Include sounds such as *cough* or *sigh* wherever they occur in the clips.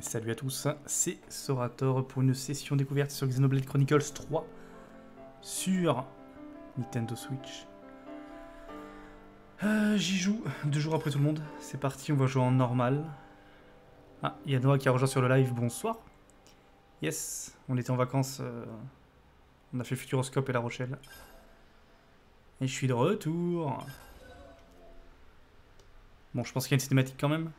Salut à tous, c'est Sorator pour une session découverte sur Xenoblade Chronicles 3 sur Nintendo Switch. Euh, J'y joue deux jours après tout le monde. C'est parti, on va jouer en normal. Ah, il y a Noah qui a rejoint sur le live, bonsoir. Yes, on était en vacances. euh, on a fait Futuroscope et La Rochelle. Et je suis de retour. Bon, je pense qu'il y a une cinématique quand même.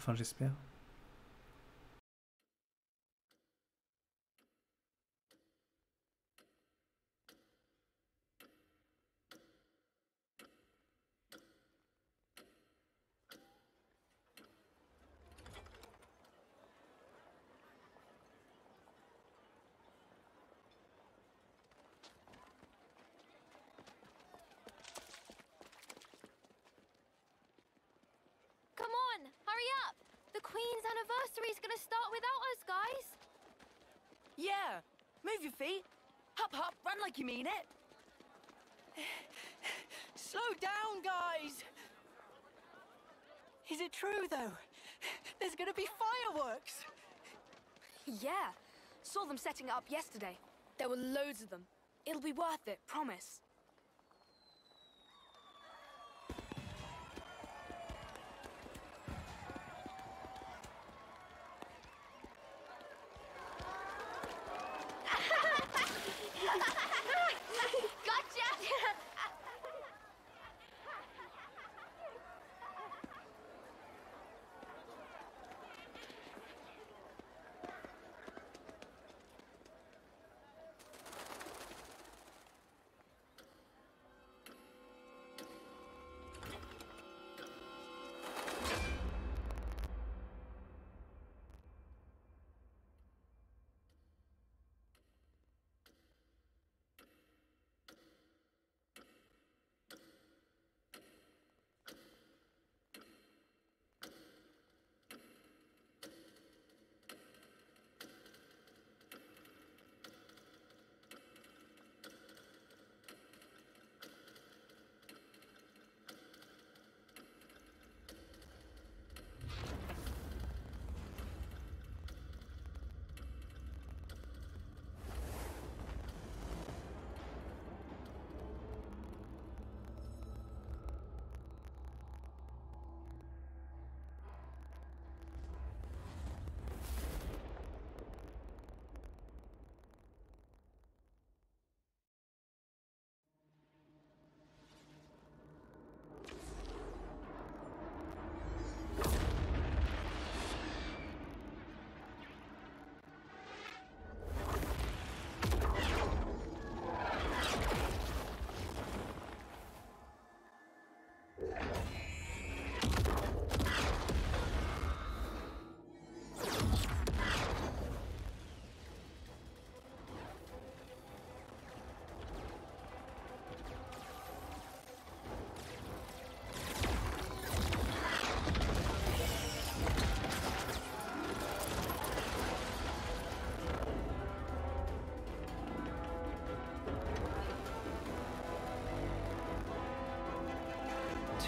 Enfin, j'espère. You mean it! Slow down, guys! Is it true, though? There's gonna be fireworks! Yeah, saw them setting it up yesterday. There were loads of them. It'll be worth it, promise. Gotcha! *laughs*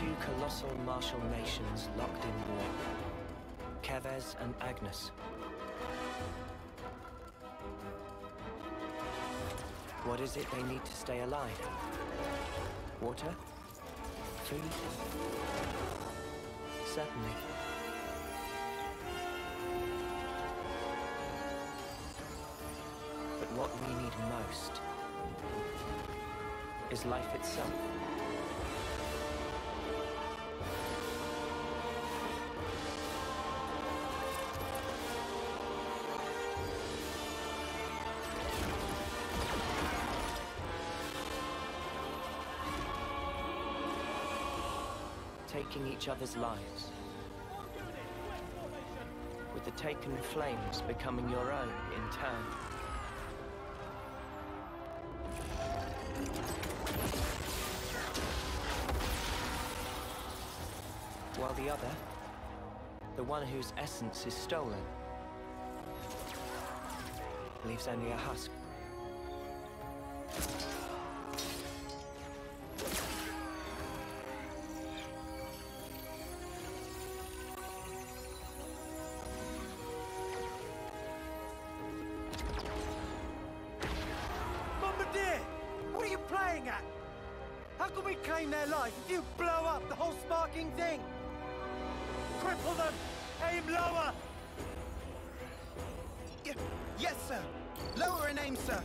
Two colossal martial nations locked in war. Kevez and Agnes. What is it they need to stay alive? Water? Food? Certainly. But what we need most is life itself. Each other's lives. With the taken flames becoming your own in turn. While the other, the one whose essence is stolen, leaves only a husk. We claim their life if you blow up the whole sparking thing? Cripple them! Aim lower! Y- yes, sir. Lower and aim, sir.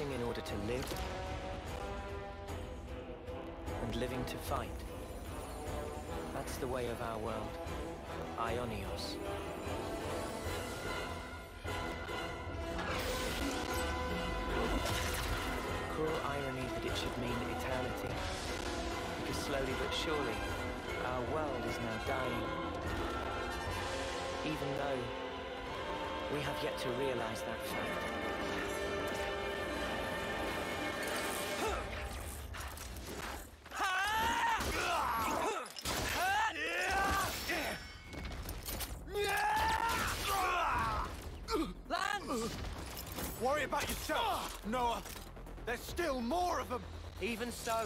Fighting in order to live, and living to fight. That's the way of our world. Ionios. Cruel irony that it should mean eternity. Because slowly but surely, our world is now dying. Even though we have yet to realize that fact. Still more of them. Even so.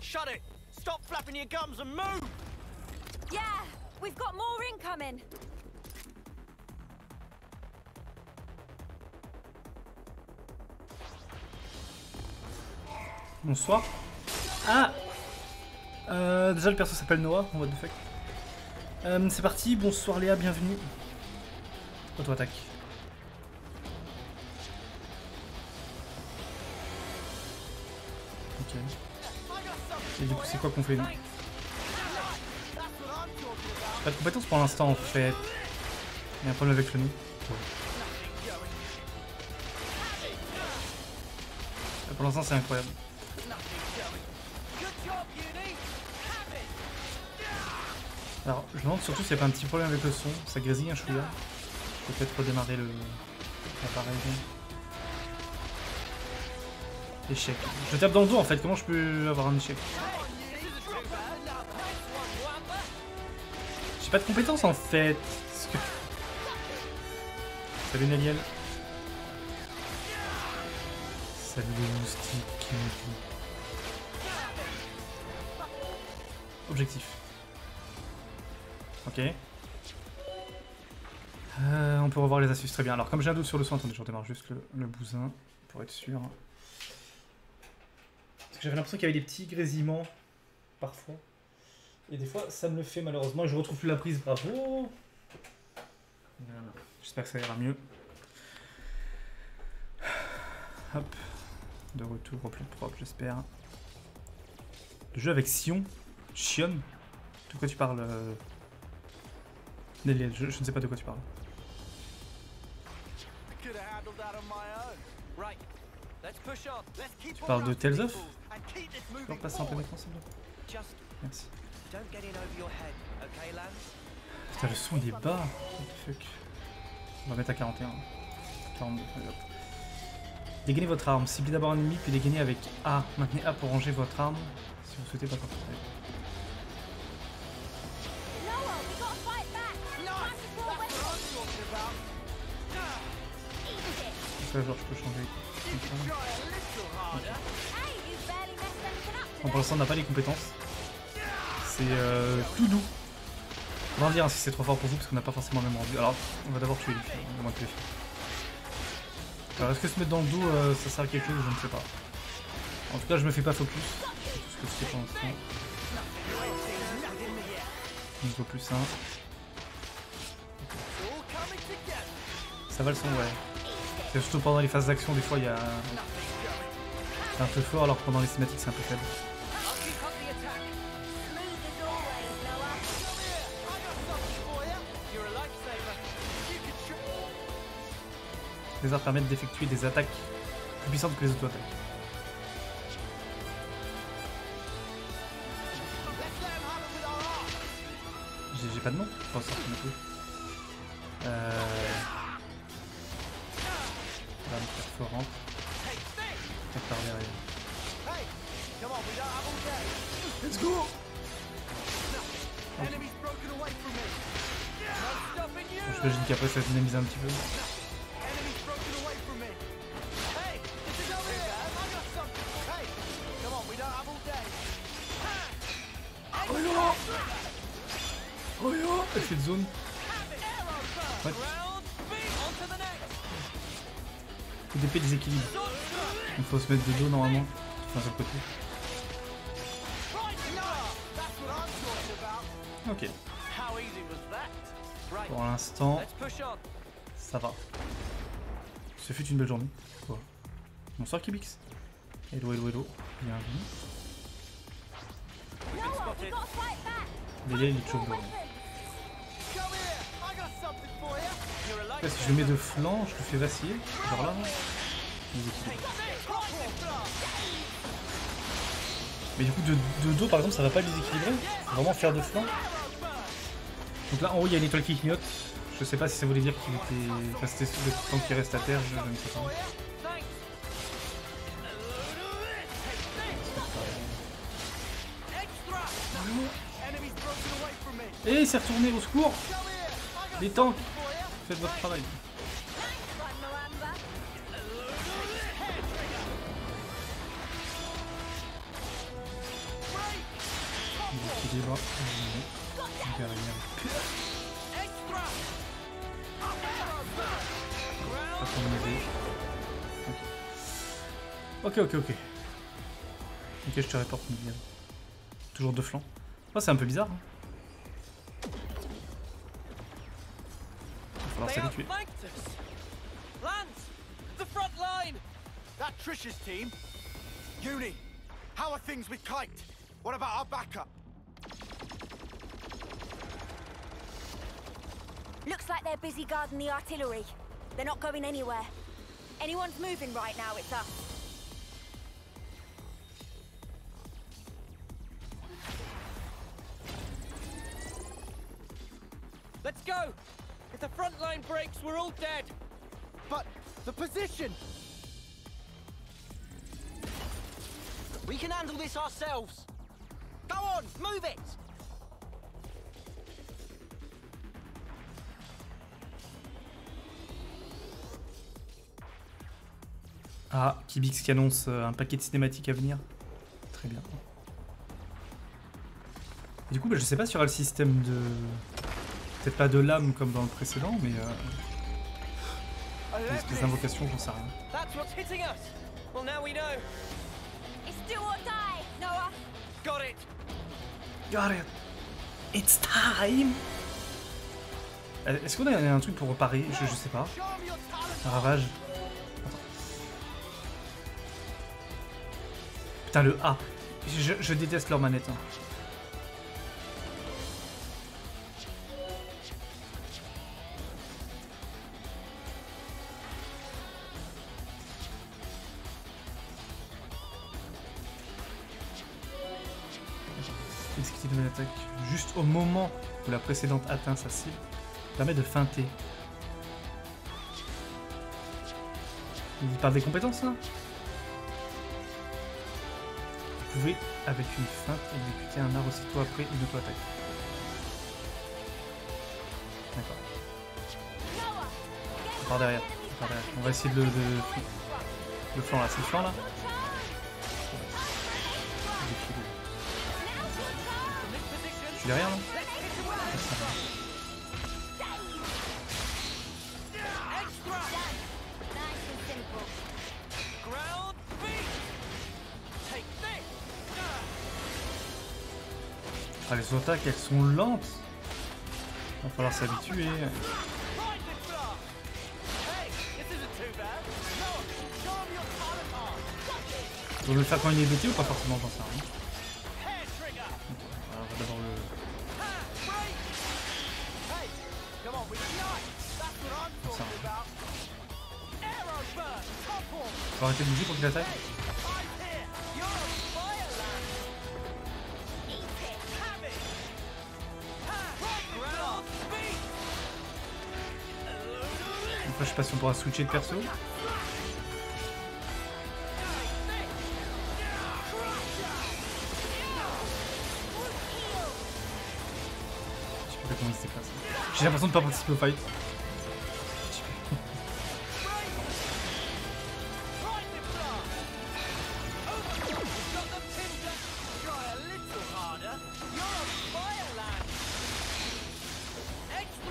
Shut it! Stop flapping your gums and move! Yeah, we've got more incoming. Bonsoir. Ah euh, Déjà, le perso s'appelle Noah, en what the fuck. Euh, c'est parti, bonsoir Léa, bienvenue. Auto-attaque. Et du coup, c'est quoi qu'on fait nous pas de compétences pour l'instant en fait. Il y a un problème avec le nid. Pour l'instant, c'est incroyable. Alors, je me demande surtout s'il n'y a pas un petit problème avec le son. Ça grésille un chouïa. Peut-être redémarrer le l'appareil. Échec. Je tape dans le dos en fait. Comment je peux avoir un échec? J'ai pas de compétences en fait. Salut Neliel. Salut les moustiques. Objectif. Ok. Euh, on peut revoir les astuces, très bien. Alors comme j'ai un doute sur le son, attendez, je redémarre juste le, le bousin pour être sûr. Parce que j'avais l'impression qu'il y avait des petits grésillements parfois. Et des fois ça me le fait malheureusement et je retrouve plus la prise, bravo. J'espère que ça ira mieux. Hop. De retour au plus propre, j'espère. Le jeu avec Sion Sion De quoi tu parles euh... Néliel, je, je ne sais pas de quoi tu parles. On on. Tu parles de Tales of? d'écran s'il te plaît? Just Merci. Don't get in over your head, okay, Lance? Putain, le son il est bas. What the fuck. On va mettre à 41. 42, allez, hop. Dégainez votre arme. Ciblez d'abord un ennemi, puis dégainez avec A. Maintenez A pour ranger votre arme si vous souhaitez pas it. Ça, genre, je peux changer. comme ça. Bon, pour l'instant, on n'a pas les compétences. C'est euh, tout doux. On va dire si c'est trop fort pour vous, parce qu'on n'a pas forcément le même rendu. Alors, on va d'abord tuer les filles, filles. Alors, est-ce que se mettre dans le dos, euh, ça sert à quelque chose? Je ne sais pas. En tout cas, je me fais pas focus. Tout ce que plus 1. Ça va le son, ouais. C'est surtout pendant les phases d'action, des fois, il y a... C'est un peu fort, alors que pendant les cinématiques, c'est un peu faible. Les arts permettent d'effectuer des attaques plus puissantes que les auto-attaques. J'ai pas de nom Oh, ça. Euh... ça va me faire faut rentrer. Et par derrière. On. Let's go Enemy's broken away from me. No stopping you. J'imagine qu'après ça dynamise un petit peu. Effet de zone. Coup d'épée déséquilibre. Il faut se mettre de dos normalement. Enfin sur le côté. Ok. Pour l'instant, ça va. Ce fut une belle journée. Quoi Bonsoir Kibix. Hello, hello, hello. Bienvenue. Délai, il est toujours Si je le mets de flanc, je le fais vaciller. Genre là. Mais du coup, de, de dos, par exemple, ça va pas le déséquilibrer. Faut vraiment faire de flanc. Donc là, en haut, il y a une étoile qui clignote. Je sais pas si ça voulait dire qu'il était. Enfin, c'était le temps qui reste à terre, je, ne sais pas. Et il s'est retourné au secours Les tanks. Faites votre travail. Ok, ok, ok. Ok, je te reporte Miguel. Toujours deux flancs. Oh, c'est un peu bizarre. Hein. Va falloir They s'habituer. outflanked us. Lance, the front line. That Trish's team. Uni, how are things with Kite? What about our backup? Looks like they're busy guarding the artillery. They're not going anywhere. Anyone's moving right now, it's us. We're all dead. But the position. We can handle this ourselves. Go on, move it. Ah, Kibix qui annonce euh, un paquet de cinématiques à venir. Très bien. Et du coup, bah, je sais pas s'il y aura le système de. Peut-être pas de lame comme dans le précédent, mais euh, des espèces d'invocations, j'en sais rien. Got it. Got it! It's time! Euh, Est-ce qu'on a un truc pour reparer je, je sais pas. Un ravage. Attends. Putain, le A. Je, je déteste leur manette. hein. Au moment où la précédente atteint sa cible permet de feinter. Il parle des compétences là Vous pouvez, avec une feinte, exécuter un art aussitôt après une auto-attaque. D'accord. Par derrière. On va essayer de le. de- Le flanc là, c'est le flanc là derrière this. Ah, les attaques elles sont lentes Va falloir s'habituer. Veut le faire quand il est BT ou pas forcément j'en sais rien. Faut arrêter de bouger pour qu'il attaque je sais pas si on pourra switcher de perso. J'ai l'impression de pas participer au fight.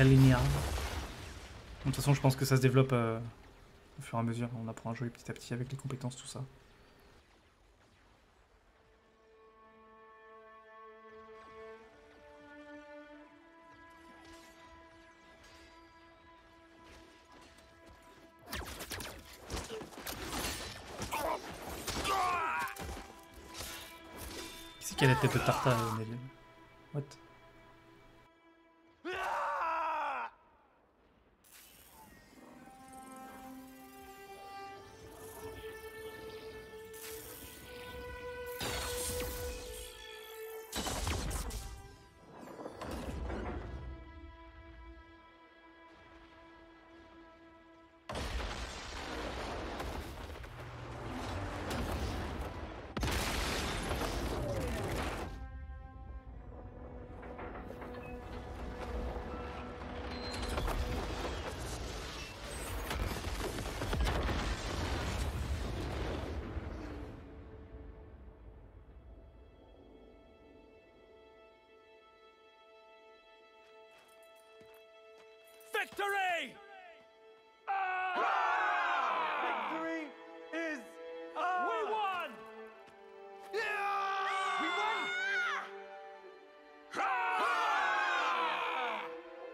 De toute façon, je pense que ça se développe euh, au fur et à mesure. On apprend à jouer petit à petit avec les compétences, tout ça. Qu'elle tête de tartare, Victory! Victory is ours! We won! We won!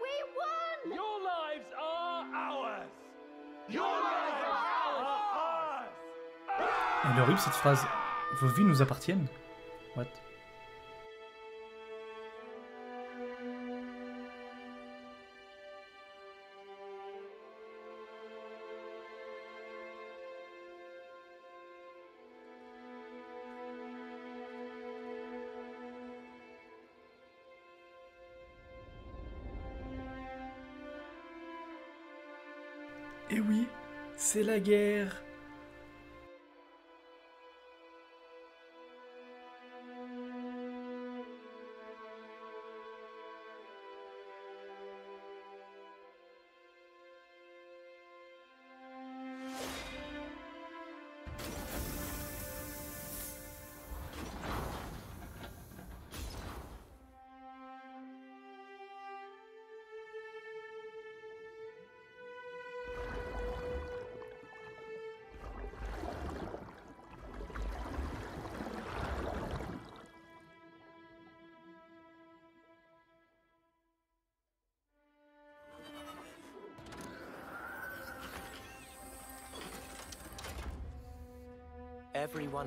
We won! Your lives are ours! Your lives are ours! Elle est horrible cette phrase. Vos vies nous appartiennent? What? C'est la guerre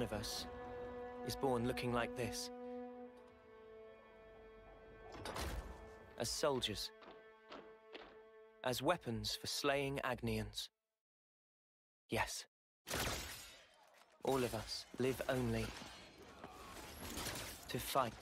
one of us is born looking like this. As soldiers. As weapons for slaying Agnians. Yes. All of us live only to fight.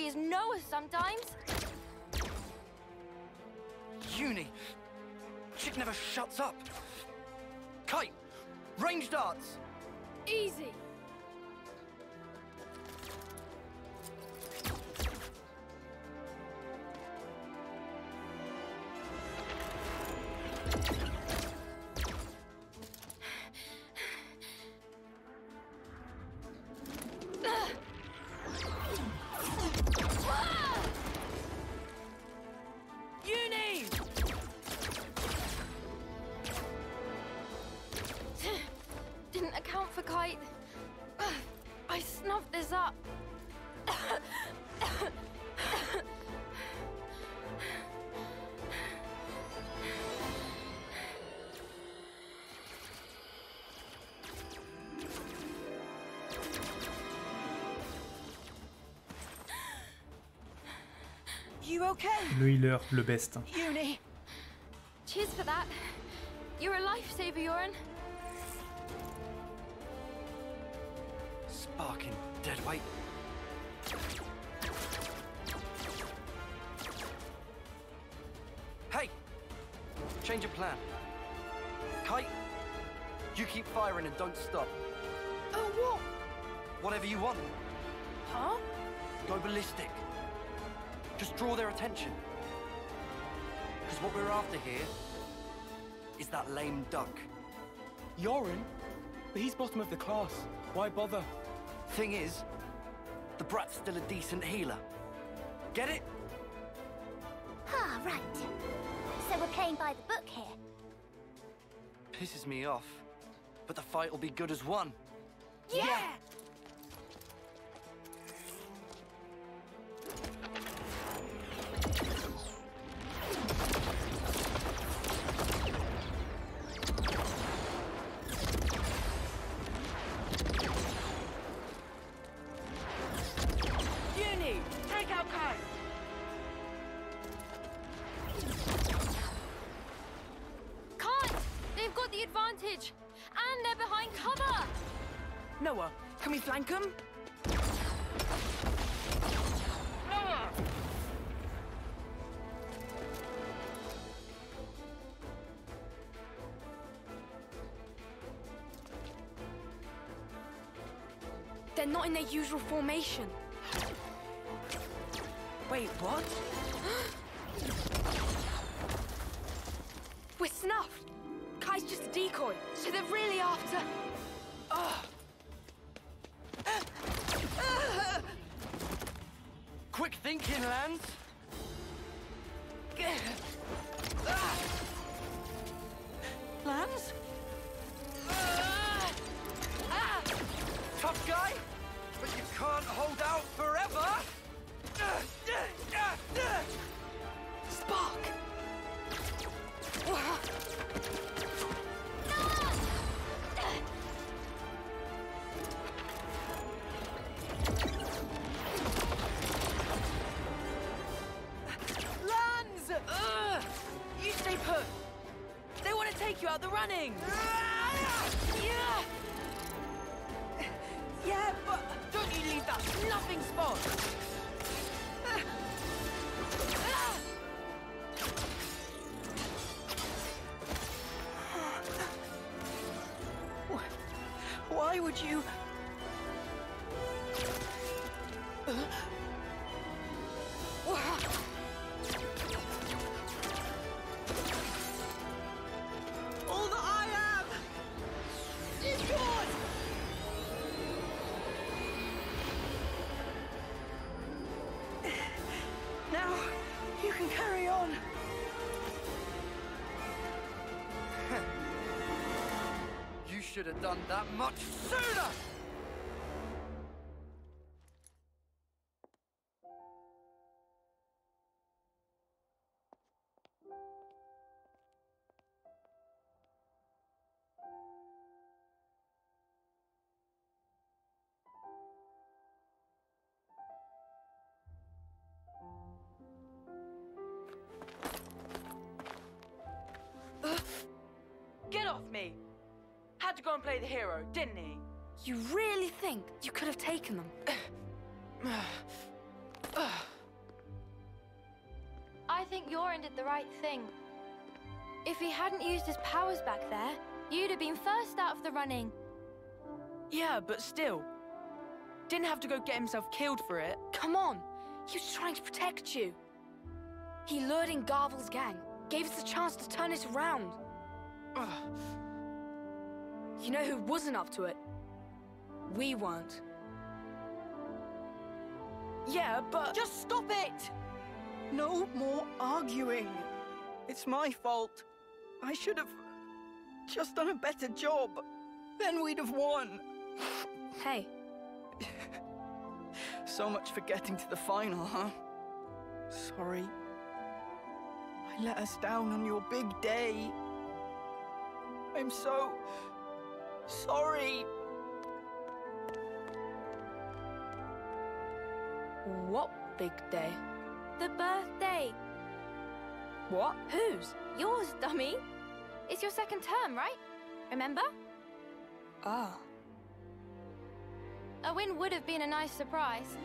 Slippery as Noah sometimes. Uni! Chick never shuts up! Kite! Range darts! Easy. Le healer, le best. Uni? Cheers for that. You're a lifesaver, Yoren. Sparking dead weight. Hey! Change of plan. Kite, you keep firing and don't stop. Oh, what? Whatever you want. Huh? Go ballistic. Just draw their attention. Because what we're after here is that lame duck. Yorin? But he's bottom of the class. Why bother? Thing is, the brat's still a decent healer. Get it? Ah, right. So we're playing by the book here. Pisses me off. But the fight will be good as one. Yeah! Uni, not in their usual formation. Wait, what? *gasps* We're snuffed. Kai's just a decoy, so they're really after. Quick thinking, Lance. Lance? Can carry on. *laughs* You should have done that much sooner. The hero, didn't he? You really think you could have taken them? *sighs* I think Yoren did the right thing. If he hadn't used his powers back there, you'd have been first out of the running. Yeah, but still. Didn't have to go get himself killed for it. Come on! He was trying to protect you. He lured in Garvel's gang, gave us a chance to turn it around. *sighs* You know who wasn't up to it? We weren't. Yeah, but just stop it! No more arguing. It's my fault. I should have just done a better job. Then we'd have won. Hey, *laughs* So much for getting to the final, huh? Sorry. I let us down on your big day. I'm so... sorry. What big day? The birthday. What? Whose? Yours, dummy. It's your second term, right? Remember? Ah. A win would have been a nice surprise.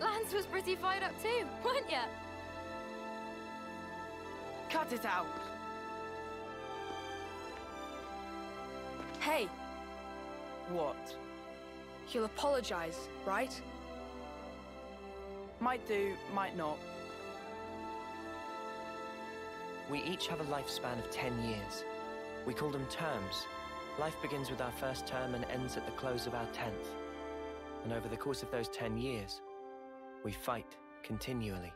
Lance was pretty fired up too, *laughs* weren't you? Cut it out. Hey, What? you'll apologize, right? Might do, might not. We each have a lifespan of 10 years. We call them terms. Life begins with our first term and ends at the close of our 10th. And over the course of those 10 years, we fight continually.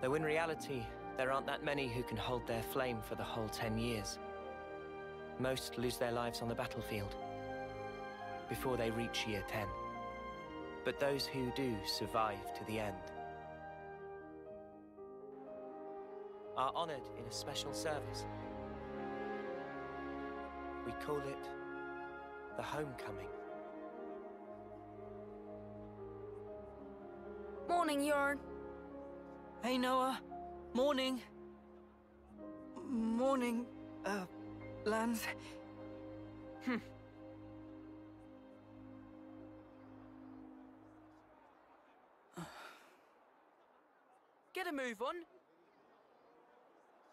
Though in reality, there aren't that many who can hold their flame for the whole 10 years. Most lose their lives on the battlefield before they reach year 10. But those who do survive to the end are honored in a special service. We call it the homecoming. Morning, Yorn. Hey, Noah. Morning. Morning, uh, Lance. Hmm. Get a move on.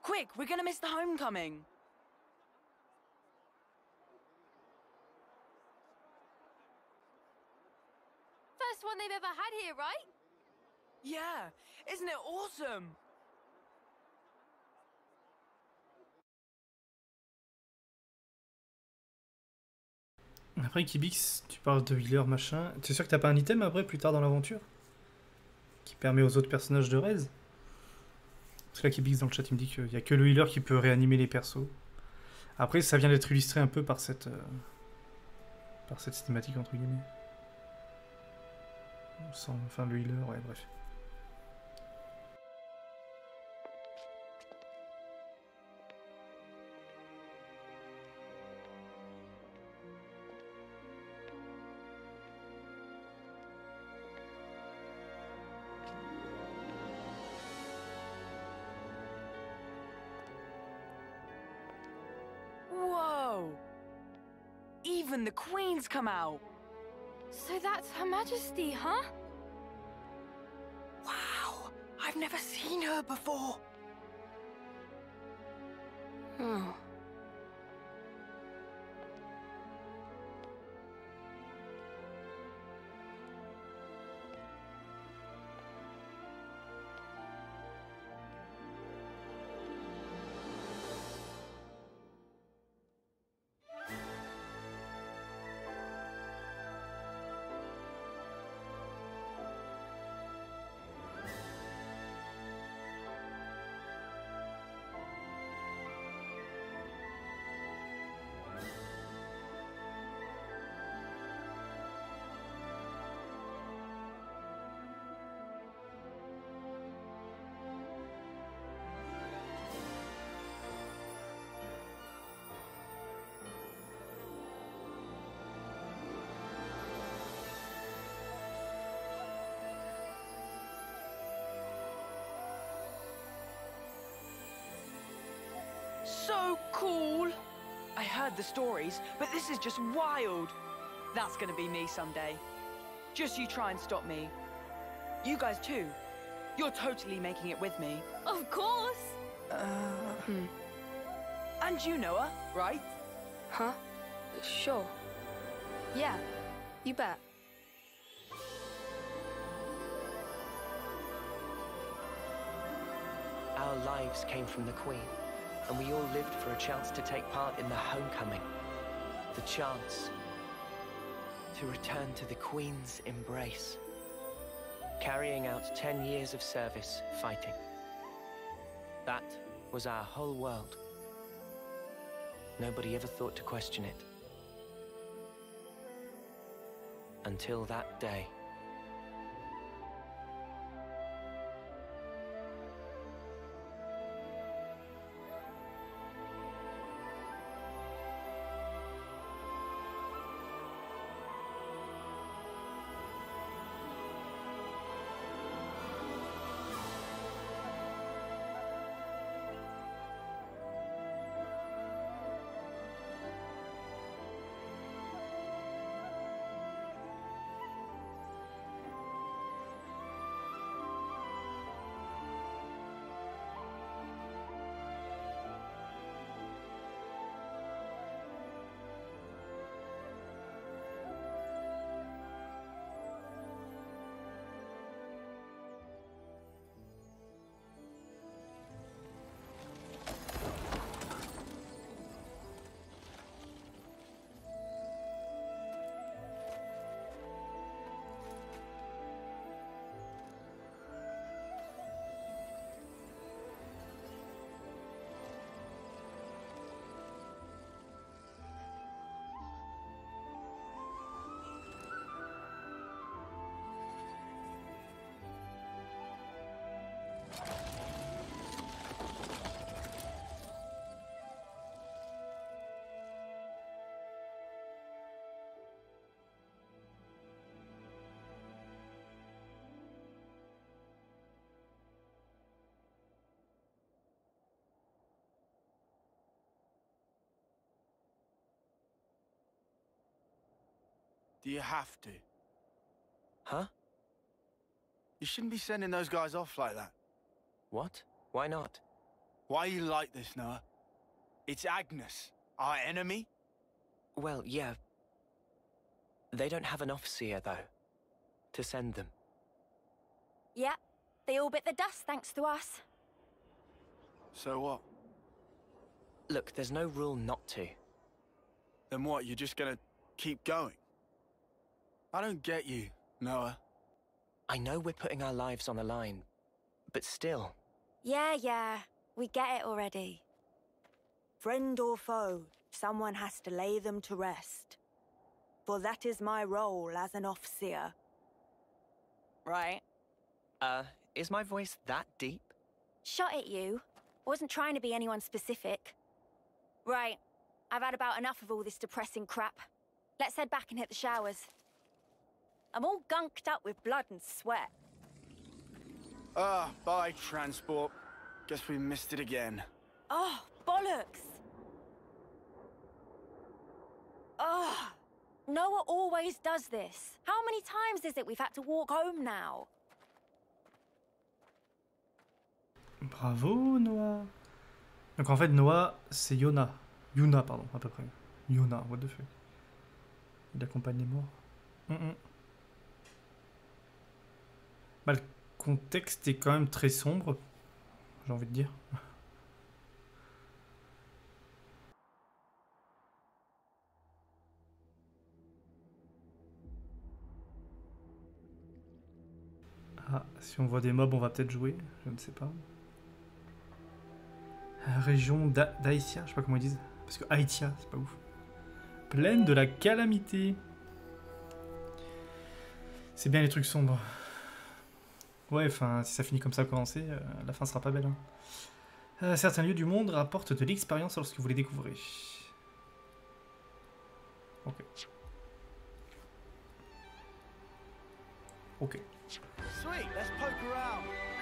Quick, we're gonna miss the homecoming. First one they've ever had here, right? Yeah, isn't it awesome? Après, Kibix, tu parles de healer, machin. T'es sûr que t'as pas un item après, plus tard dans l'aventure Qui permet aux autres personnages de raise? Parce que là, Kibix, dans le chat, il me dit qu'il y a que le healer qui peut réanimer les persos. Après, ça vient d'être illustré un peu par cette... euh, par cette cinématique, entre guillemets. Enfin, le healer, ouais, bref. Come out. So that's Her Majesty, huh? Wow! I've never seen her before. Oh. Cool! I heard the stories, but this is just wild. That's gonna be me someday. Just you try and stop me. You guys too. You're totally making it with me. Of course! Uh, And you, Noah, right? Huh? Sure. Yeah, you bet. Our lives came from the Queen, and we all lived for a chance to take part in the homecoming. The chance to return to the Queen's embrace. Carrying out 10 years of service fighting. That was our whole world. Nobody ever thought to question it. Until that day. Do you have to? Huh? You shouldn't be sending those guys off like that. What? Why not? Why are you like this, Noah? It's Agnes, our enemy. Well, yeah. They don't have an officer, though, to send them. Yeah, they all bit the dust thanks to us. So what? Look, there's no rule not to. Then what, you're just gonna keep going? I don't get you, Noah. I know we're putting our lives on the line, but still. Yeah, yeah, we get it already. Friend or foe, someone has to lay them to rest. For that is my role as an officer. Right? Uh, is my voice that deep? Shot at you. Wasn't trying to be anyone specific. Right. I've had about enough of all this depressing crap. Let's head back and hit the showers. I'm all gunked up with blood and sweat. Ah, bye, transport. Guess we missed it again. Oh, bollocks! Ugh. Noah always does this. How many times is it we've had to walk home now? Bravo, Noah. Donc en fait, Noah, c'est Yona. Yuna, pardon, à peu près. Yona, what the fuck. Il accompagne les morts. Mm -mm. Bah, le contexte est quand même très sombre, j'ai envie de dire. Ah, si on voit des mobs, on va peut-être jouer, je ne sais pas. Région d'A- d'Haïtia, je sais pas comment ils disent. Parce que Haïtia, c'est pas ouf. Plaine de la calamité. C'est bien les trucs sombres. Ouais, enfin, si ça finit comme ça a commencé, euh, la fin sera pas belle. hein. Euh, certains lieux du monde rapportent de l'expérience lorsque vous les découvrez. Ok. Ok.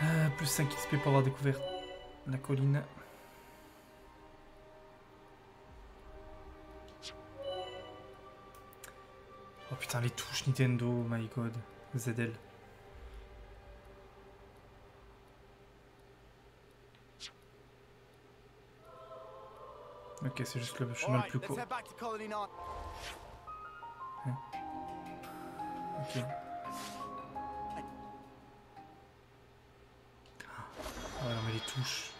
Euh, plus 5 XP pour avoir découvert la colline. Oh putain, les touches Nintendo, my god. ZL. Ok, c'est juste le chemin le plus court. head back to Colony 9. Ok. Ouais, non, mais les touches.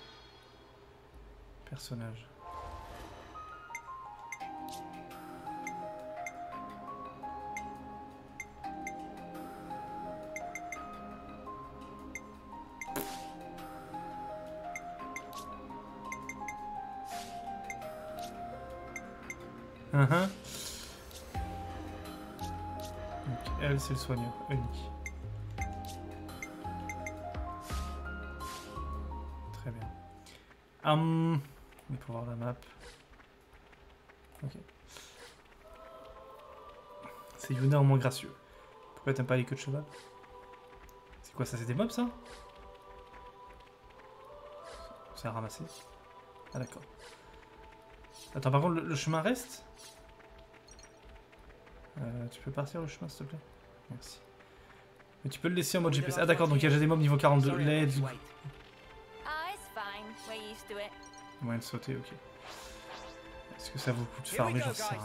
Personnage. Mhm. Donc, elle, c'est le soigneur, unique. Très bien. Hum, on va voir la map. Ok. C'est Yuna en moins gracieux. Pourquoi t'aimes pas les queues de cheval? C'est quoi ça C'est des mobs ça? C'est à ramasser Ah d'accord. Attends, par contre, le, le chemin reste Euh, Tu peux partir le chemin s'il te plaît? Merci. Mais tu peux le laisser en mode GPS. Ah d'accord, donc il y a déjà des mobs niveau 42. Let's go. Ah. Moyen de sauter, ok. Est-ce que ça vaut le coup de farmer? J'en sais rien.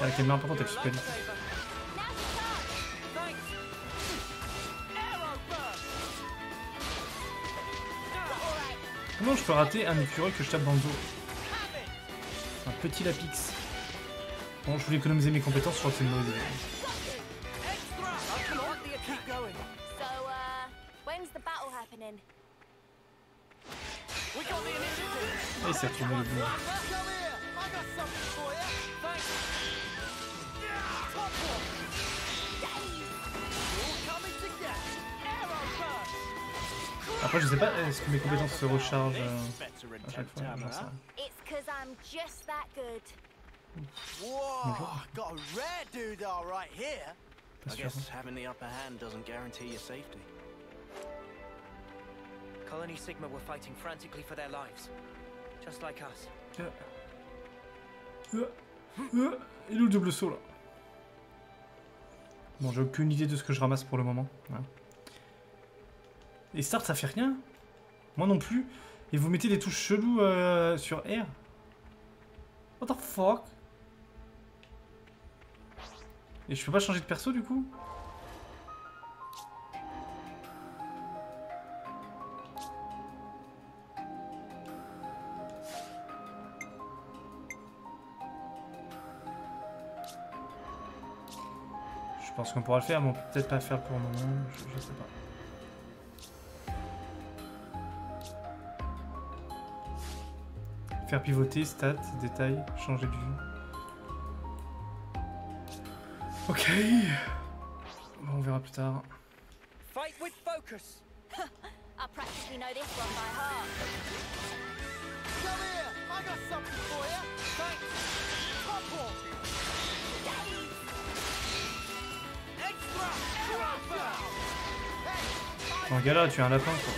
Ah, la caméra par contre elle est super vite. Comment je peux rater un écureuil que je tape dans le dos Un petit lapix. Bon, je voulais économiser mes compétences, je crois que c'est une mauvaise idée. Come on, keep going. So, uh, Après, je sais pas, est-ce que mes compétences se rechargent euh, à chaque fois J'en sais rien. It's cause I'm just that good. Whoa! Got a rare dude all right here. Pas I sûr. guess having the upper hand doesn't guarantee your safety. Colony Sigma were fighting frantically for their lives. just like us. Euh. Euh. Euh. Il est où le double saut là? Bon, j'ai aucune idée de ce que je ramasse pour le moment. Ouais. Et start, ça fait rien Moi non plus. Et vous mettez des touches cheloues euh, sur R What the fuck? Et je peux pas changer de perso du coup? Je pense qu'on pourra le faire, mais on peut peut-être pas le faire pour le moment, je sais pas. Faire pivoter, stats, détails, changer de vue. Ok. Bon, on verra plus tard. Fight with focus. I practically know this one by heart. Come here! I got something for you! Thanks! Topple! Extra! Crusher! En gala, tu es un lapin quoi.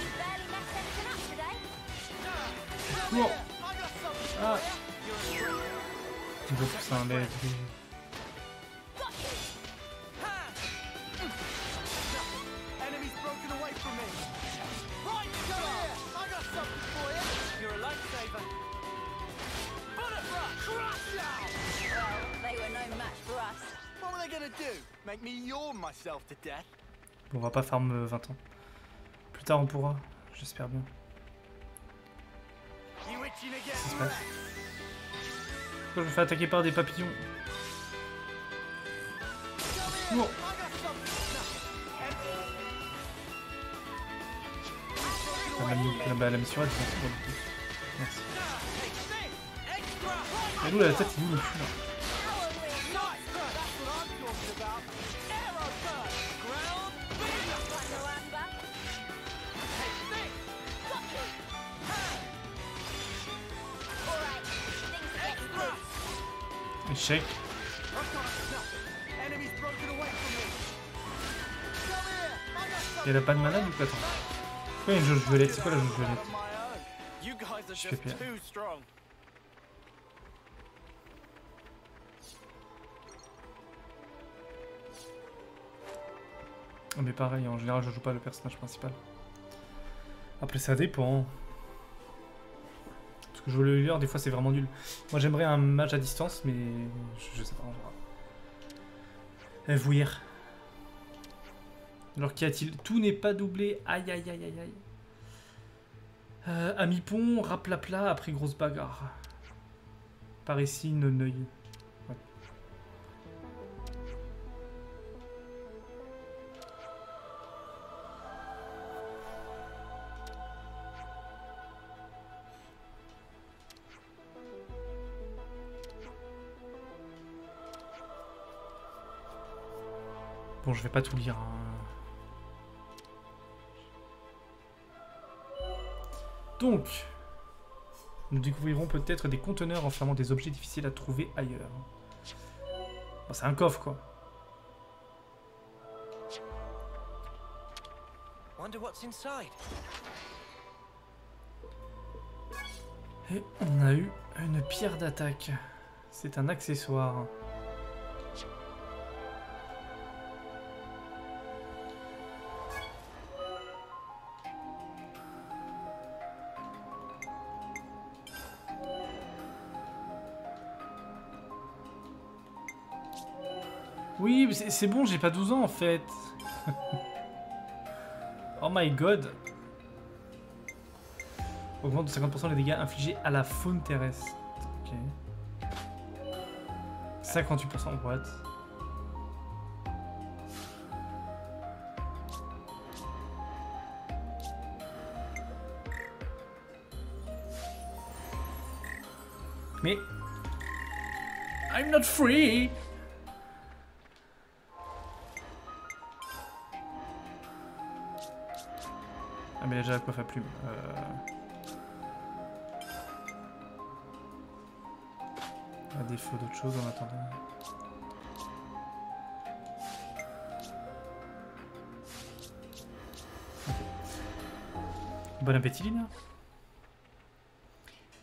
Cours Bon, on va pas farm euh, 20 ans. Plus tard on pourra, j'espère bien. Qu'est-ce qui se passe Pourquoi je me fais attaquer par des papillons! Oh. Got something! la, mission elle. Merci. Et nous la tête il est où le got Et elle a pas de mana du coup attends. Pourquoi il une C'est quoi la jauge violette Je fais pire. Ah, Mais pareil, en général je joue pas le personnage principal. Après ça dépend. Que jouer le healer des fois c'est vraiment nul. Moi j'aimerais un match à distance mais je, je sais pas, on verra. Eh. Alors qu'y a-t-il? Tout n'est pas doublé. Aïe aïe aïe aïe aïe. Euh, à mi-pont, raplapla après grosse bagarre. Par ici, Noneuil. Bon, je vais pas tout lire. hein. Donc, nous découvrirons peut-être des conteneurs renfermant des objets difficiles à trouver ailleurs. Bon, c'est un coffre, quoi. Wonder what's inside. Et on a eu une pierre d'attaque. C'est un accessoire. Mais c'est c'est bon, j'ai pas 12 ans en fait. *laughs* oh my god. Augmente de 50% les dégâts infligés à la faune terrestre. Ok. 58% what Mais... I'm not free déjà la coiffe à plume. Euh... À défaut d'autre chose en attendant. Bon appétit Lina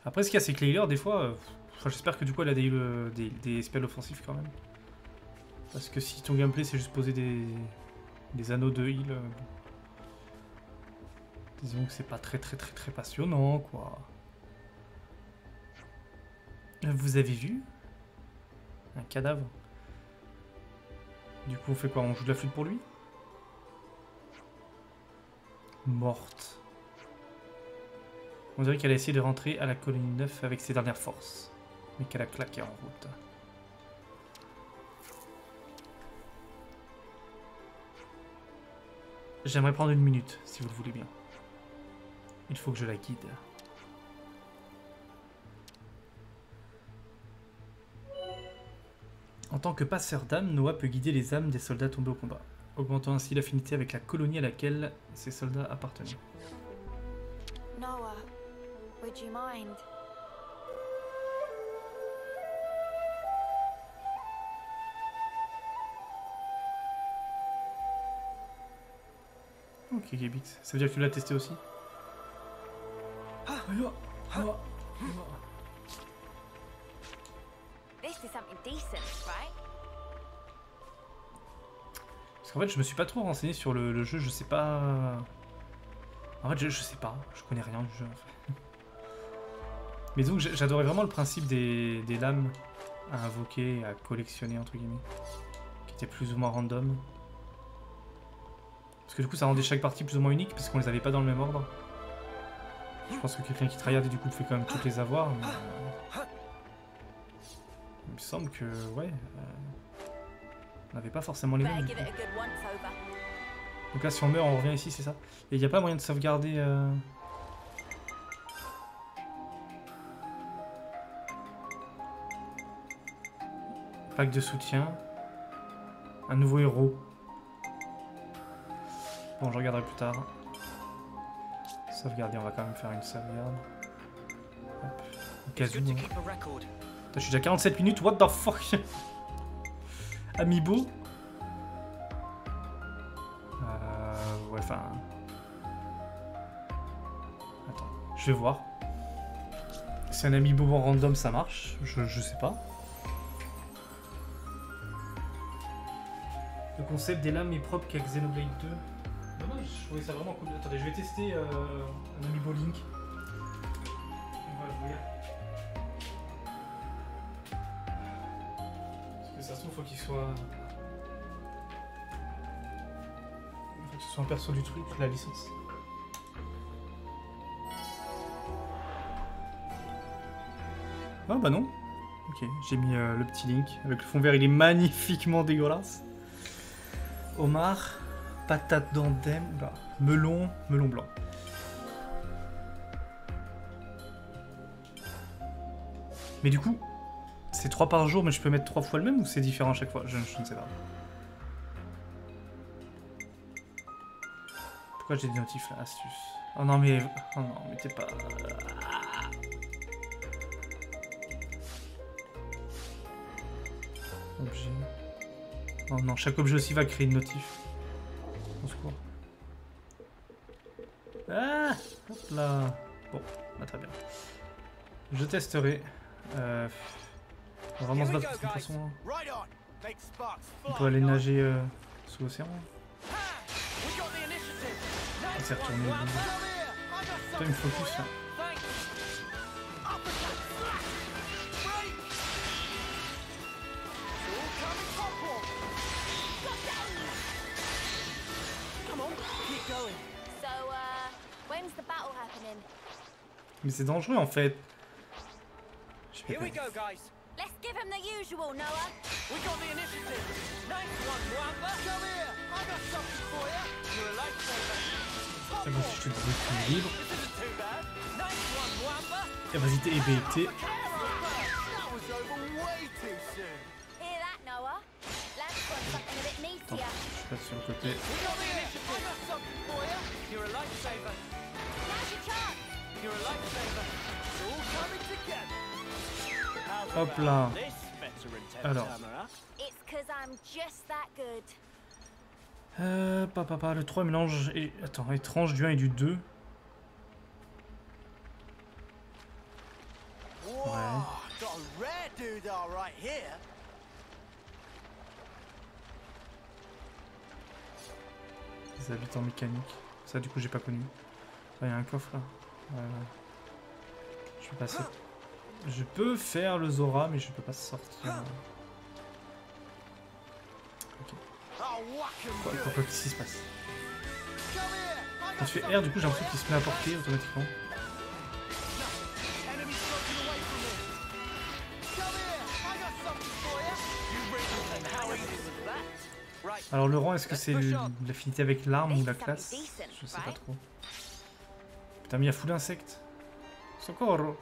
Après, ce qu'il y a, c'est que les healers, des fois, euh, j'espère que du coup, elle a des, des spells offensifs quand même. Parce que si ton gameplay, c'est juste poser des, des anneaux de heal, euh, disons que c'est pas très très très très passionnant, quoi. Vous avez vu Un cadavre? Du coup, on fait quoi? On joue de la flûte pour lui? Morte. On dirait qu'elle a essayé de rentrer à la colonie 9 avec ses dernières forces, mais qu'elle a claqué en route. J'aimerais prendre une minute, si vous le voulez bien. Il faut que je la guide. En tant que passeur d'âmes, Noah peut guider les âmes des soldats tombés au combat, augmentant ainsi l'affinité avec la colonie à laquelle ces soldats appartenaient. Noah, would you mind? Ok, Gabix. Ça veut dire que tu l'as testé aussi? Parce qu'en fait, je me suis pas trop renseigné sur le, jeu, je sais pas. En fait, je, sais pas, je connais rien du jeu. *laughs* Mais donc, j'a- j'adorais vraiment le principe des, des lames à invoquer, à collectionner, entre guillemets, qui était plus ou moins random. Parce que du coup, ça rendait chaque partie plus ou moins unique, parce qu'on les avait pas dans le même ordre. Je pense que quelqu'un qui tryhard du coup fait quand même toutes les avoir, mais. euh, Il me semble que, ouais. euh, On n'avait pas forcément les mêmes. Donc là, si on meurt, on revient ici, c'est ça? Et il n'y a pas moyen de sauvegarder. euh, Pack de soutien. Un nouveau héros. Bon, je regarderai plus tard. Sauvegarder, on va quand même faire une sauvegarde. Hop. Au cas où, je suis déjà à 47 minutes, what the fuck? *laughs* Amiibo Euh... Ouais, enfin... Attends, je vais voir. Si un amiibo en random ça marche, je, je sais pas. Le concept des lames est propre qu'à Xenoblade 2. Trouvais ça vraiment cool. Attendez, je vais tester euh, un amiibo Link. On va jouer. Parce que ça se trouve, faut qu'il soit. Faut que ce soit un perso du truc, la licence. Ah bah non. Ok, j'ai mis euh, le petit link. Avec le fond vert, il est *laughs* magnifiquement dégueulasse. Omar, patate d'andem, bah, melon, melon blanc. Mais du coup, c'est 3 par jour, mais je peux mettre 3 fois le même ou c'est différent à chaque fois? Je, je ne sais pas. Pourquoi j'ai des notifs là Astuce? Oh non, mais. Oh non, mais t'es pas. Objet. Oh non, chaque objet aussi va créer une notif. Là Bon, bah, très bien. Je testerai. Euh, on va vraiment se battre poisson. hein. Right on. Peut aller nager euh, sous l'océan. S'est retourné. Putain, il me focus là. Mais c'est dangereux en fait. Here we go, guys. Let's give him the usual, Noah. We got the initiative. Nice one, Wamba. Come here. I got something for you. You're a lifesaver. C'est bon si je te dis que tu es libre. This isn't too bad. Nice one, Wamba. Et vas-y, t'es hébété. That was over way too soon. Hear that, Noah? Lance wants something a bit Attends, meatier. je passe sur le côté. We got the initiative. I got something for you. You're a lifesaver. Now's your chance. Hop là. Alors. Euh, pas, pas, pas, le 3 mélange. Et, attends, étrange du 1 et du 2. Whoa, got a rare doodah right here. Les habitants mécaniques. Ça, du coup, j'ai pas connu. Il y a un coffre là. Ouais. Je vais passer. Je peux faire le Zora, mais je peux pas sortir. Quoi, quoi, quoi, qu'est-ce qui se passe Quand tu fais R, du coup, j'ai l'impression qu'il se met à portée automatiquement. Alors le rang, est-ce que c'est l'affinité avec l'arme ou la classe? Je sais pas trop. Il y a full d'insectes. Socorro.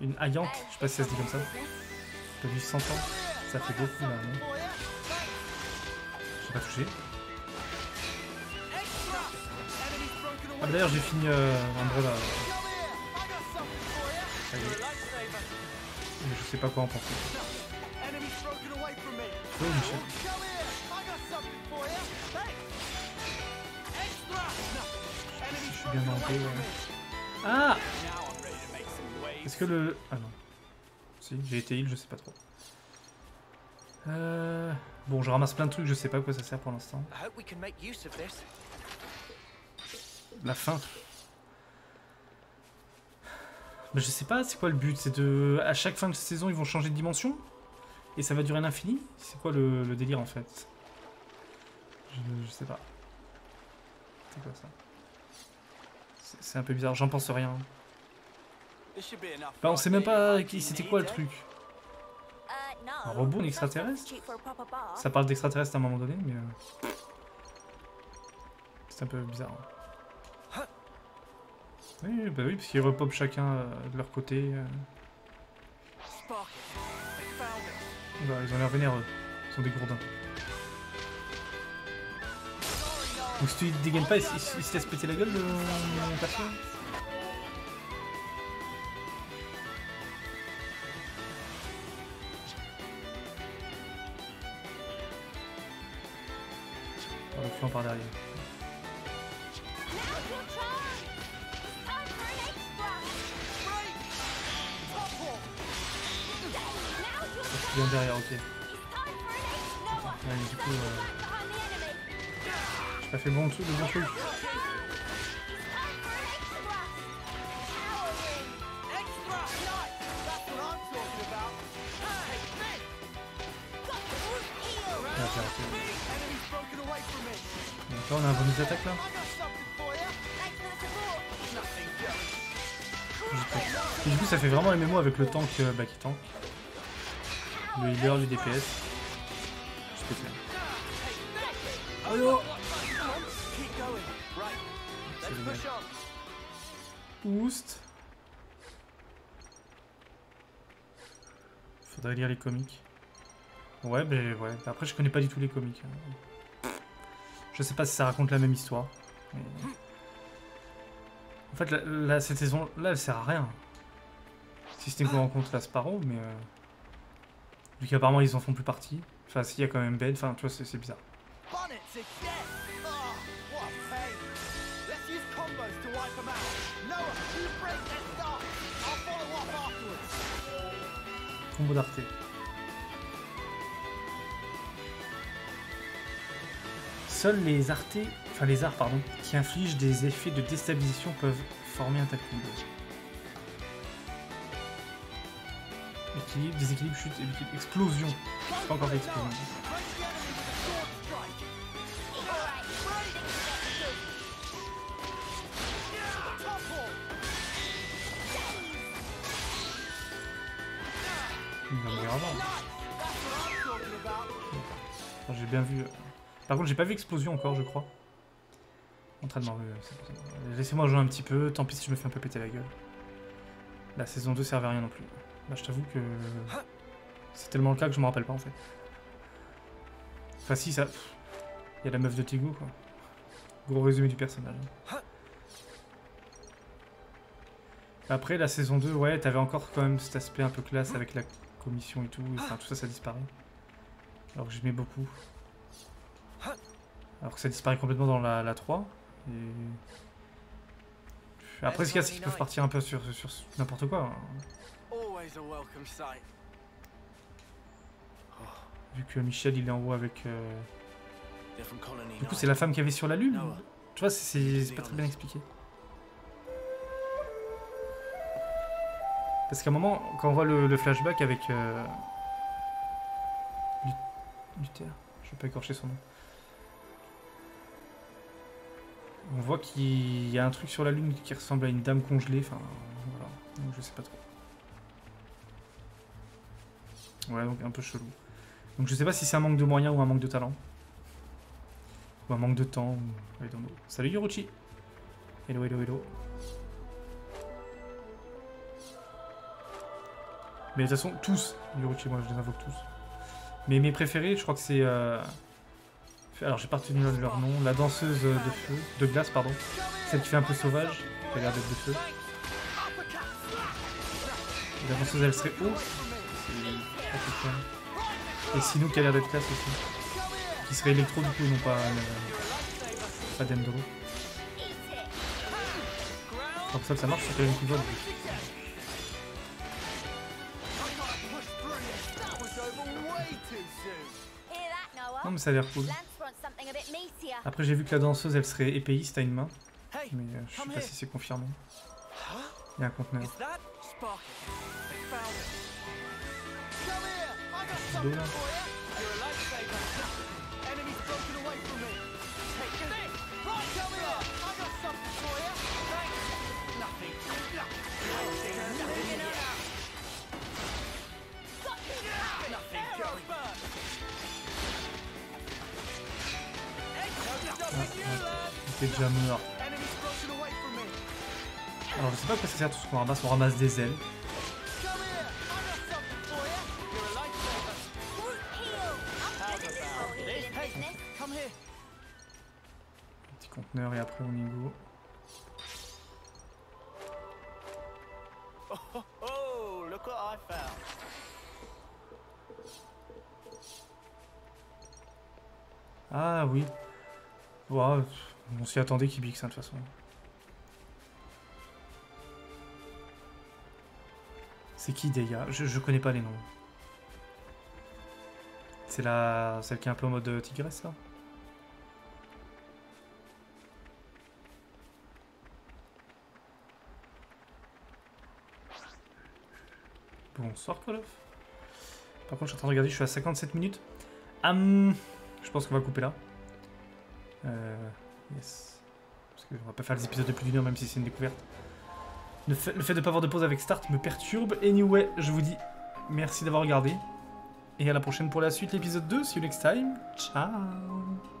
Une haillante, je sais pas si ça se dit comme ça. T'as vu 100 ans Ça fait beaucoup là, non J'ai pas touché. Ah bah, d'ailleurs j'ai fini euh, y est. Mais je sais pas quoi en penser. Oui, Michel. Je suis bien ouais. Ah Est-ce que le... Ah non. Si, j'ai été heal, je sais pas trop. Euh... Bon, je ramasse plein de trucs, je sais pas à quoi ça sert pour l'instant. La fin. Mais je sais pas, c'est quoi le but? C'est de... À chaque fin de saison, ils vont changer de dimension? Et ça va durer l'infini? C'est quoi le, le délire en fait? Je, je sais pas. C'est quoi ça? C'est- un peu bizarre, j'en pense rien. Bah, on sait même pas qui c'était quoi le truc. Uh. Un robot, un extraterrestre. Ça parle d'extraterrestres à un moment donné, mais... euh, C'est un peu bizarre. Oui, bah oui, parce qu'ils repopent chacun euh, de leur côté. euh. Bah, ils ont l'air vénéreux. Ils sont des gourdins. Donc si tu dégaines pas, il, il- il se laisse péter la gueule, le mon perso Oh, le flanc par derrière. Je derrière, ok. Ouais, mais du coup, euh, pas fait bon truc, truc. Ah, j'ai raté. Donc là, on a un bonus d'attaque là Et du coup, ça fait vraiment les mémos avec le tank euh, bah, qui tank. Le healer, le DPS. Je peux Boost. Faudrait lire les comics. Ouais, mais ouais. Après, je connais pas du tout les comics. hein. Je sais pas si ça raconte la même histoire. En fait, cette saison là, elle sert à rien. Si c'était qu'on rencontre la Sparrow, mais. euh, Vu qu'apparemment ils en font plus partie. Enfin, s'il y a quand même Ben, enfin, tu vois, c'est bizarre. Combo d'Arte. Seuls les artés, enfin les arts pardon, qui infligent des effets de déstabilisation peuvent former un tel combo. Équilibre, déséquilibre, chute, équilibre, explosion. Pas encore explosion. J'ai bien vu. euh. Par contre, j'ai pas vu explosion encore, je crois. Entraînement, oui, oui, c'est possible. Laissez-moi jouer un petit peu, tant pis si je me fais un peu péter la gueule. La saison 2 servait à rien non plus. Bah, je t'avoue que. C'est tellement le cas que je me rappelle pas en fait. Enfin, si, ça. Il y a la meuf de Tigo, quoi. Gros résumé du personnage. Après, la saison 2, ouais, t'avais encore quand même cet aspect un peu classe avec la commission et tout. Enfin, tout ça, ça disparaît. Alors que j'aimais beaucoup. Alors que ça disparaît complètement dans la, la 3. Et... Après, ce qu'il y a, c'est qu'ils peuvent partir un peu sur, sur n'importe quoi. hein. Always a welcome sight. Vu que Michel, il est en haut avec... euh, Du coup, c'est la femme qui avait sur la lune. Tu vois, c'est pas très bien expliqué. Parce qu'à un moment, quand on voit le, flashback avec... Euh... Lu- Luther, je vais pas écorcher son nom. On voit qu'il y a un truc sur la lune qui ressemble à une dame congelée, enfin voilà, donc je sais pas trop. Ouais, donc un peu chelou. Donc je sais pas si c'est un manque de moyens ou un manque de talent. Ou un manque de temps. Salut Yorochi Hello, hello, hello. Mais de toute façon, tous, Yorochi, moi je les invoque tous. Mais mes préférés, je crois que c'est... euh, Alors j'ai pas retenu leur nom, la danseuse de feu, de glace, pardon. Celle qui fait un peu sauvage, qui a l'air d'être de feu. La danseuse, elle serait haut. Et Sino qui a l'air d'être classe aussi. Qui serait électro du coup, non pas, euh, pas Dendro. Comme ça, ça marche, c'est quand même qui vole. Non mais ça a l'air cool. Après j'ai vu que la danseuse elle serait épéiste à une main. Mais euh, je sais pas si c'est confirmé. Il y a un conteneur. Is that Était déjà mort. Alors je sais pas quoi ça sert tout ce qu'on ramasse. On ramasse des ailes. Petit conteneur et après on y go. Ah oui. Ouais, on s'y attendait qu'il bique ça de toute façon. C'est qui Deya je, je connais pas les noms. C'est la... celle qui est un peu en mode tigresse là? Bonsoir Call of. Par contre je suis en train de regarder, je suis à 57 minutes. Hum, je pense qu'on va couper là. Euh, yes. Parce qu'on va pas faire les épisodes de plus d'une heure même si c'est une découverte. Le fait, fait de pas avoir de pause avec Start me perturbe. Anyway, je vous dis merci d'avoir regardé. Et à la prochaine pour la suite, l'épisode 2. See you next time. Ciao